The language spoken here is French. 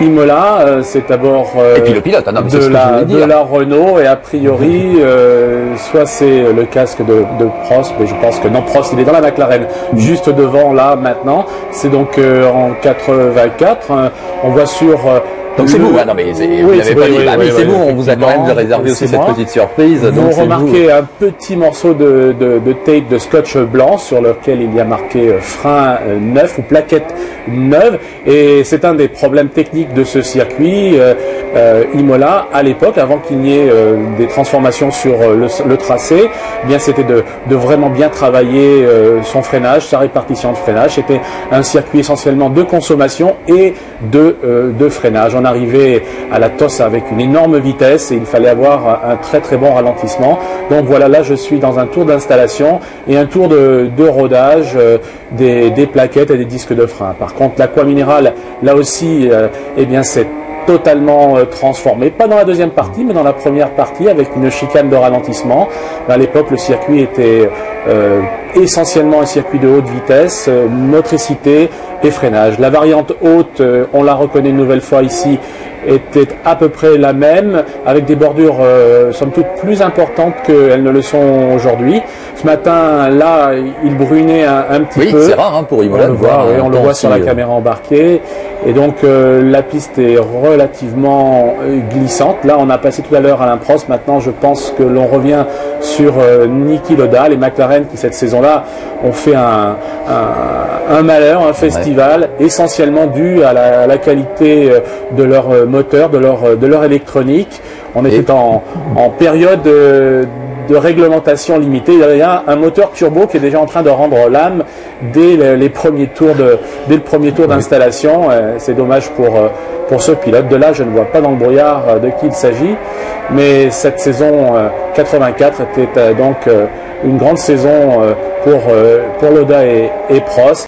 Imola, c'est d'abord et puis le pilote, ah de, la, de, la, Renault et a priori soit c'est le casque de, de, Prost, mais je pense que non Prost il est dans la McLaren, juste devant là maintenant. C'est donc en 84. on voit sur donc c'est vous, ah non mais vous n'avez pas dit, oui, c'est vous, on vous a quand même réservé aussi cette petite surprise. Vous. remarquez un petit morceau de, de, de, tape de scotch blanc sur lequel il y a marqué euh, frein euh, neuf ou plaquette neuve. Et c'est un des problèmes techniques de ce circuit euh Imola à l'époque, avant qu'il n'y ait euh, des transformations sur le, le, tracé, eh bien c'était de, vraiment bien travailler son freinage, sa répartition de freinage. C'était un circuit essentiellement de consommation et de, freinage. On arrivait à la tosse avec une énorme vitesse et il fallait avoir un très très bon ralentissement. Donc voilà, là je suis dans un tour d'installation et un tour de, rodage euh, des, plaquettes et des disques de frein. Par contre, l'aqua minéral, là aussi, euh, eh bien c'est totalement euh, transformé, pas dans la deuxième partie, mais dans la première partie avec une chicane de ralentissement. À l'époque, le circuit était euh, essentiellement un circuit de haute vitesse, euh, motricité et freinage. La variante haute, on la reconnaît une nouvelle fois ici, était à peu près la même, avec des bordures somme toute plus importantes qu'elles ne le sont aujourd'hui. Ce matin, là, il brunait un, petit peu. Oui, c'est rare hein, pour Imola on le voir. Oui, on le voit sur la caméra embarquée. Et donc, la piste est relativement glissante. Là, on a passé tout à l'heure à l'improst. Maintenant, je pense que l'on revient sur Niki Loda, les McLaren qui cette saison-là ont fait un, malheur, un festival essentiellement dû à la, qualité euh, de leur euh, moteur, de leur, de leur électronique. On était en, période de, réglementation limitée. Il y a un moteur turbo qui est déjà en train de rendre l'âme dès les premiers tours de, dès le premier tour d'installation. Euh, c'est dommage pour, pour ce pilote. De là, je ne vois pas dans le brouillard de qui il s'agit. Mais cette saison 84 était donc une grande saison euh, pour, euh, pour Loda et, et Prost.